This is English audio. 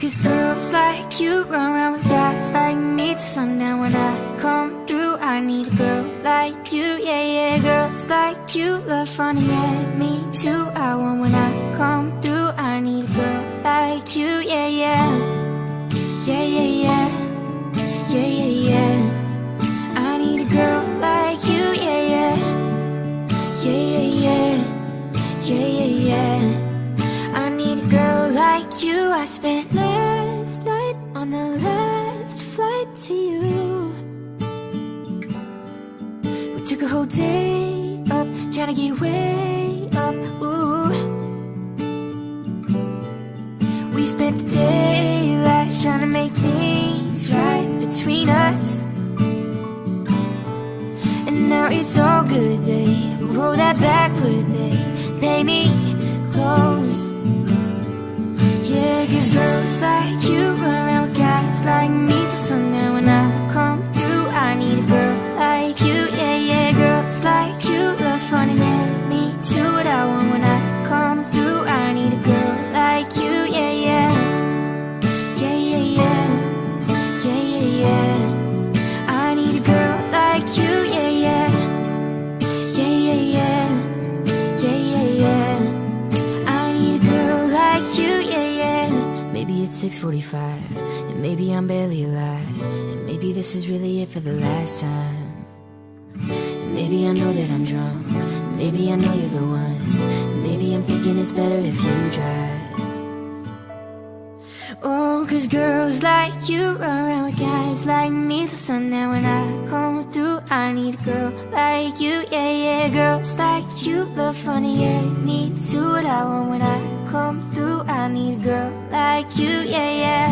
Cause girls like you run around with guys like me till sundown when I come through. I need a girl like you, yeah, yeah. Girls like you love funny, at me too. I want when I come through. I need a girl like you, yeah, yeah. Yeah, yeah, yeah. Yeah, yeah, yeah. I need a girl like you, yeah, yeah. Yeah, yeah, yeah. Yeah, yeah, yeah. Girl like you. I spent last night on the last flight to you. We took a whole day up, trying to get way up. Ooh. We spent the daylight trying to make things right between us. And now it's all good, babe. Roll that Backwood, babe. Pay 6:45, and maybe I'm barely alive, and maybe this is really it for the last time. And maybe I know that I'm drunk, maybe I know you're the one. Maybe I'm thinking it's better if you drive. Oh, cause girls like you run around with guys like me till sundown. When I come through, I need a girl like you, yeah, yeah. Girls like you love funny, yeah. Me too, what I want when I come through. I need a girl like you, yeah, yeah.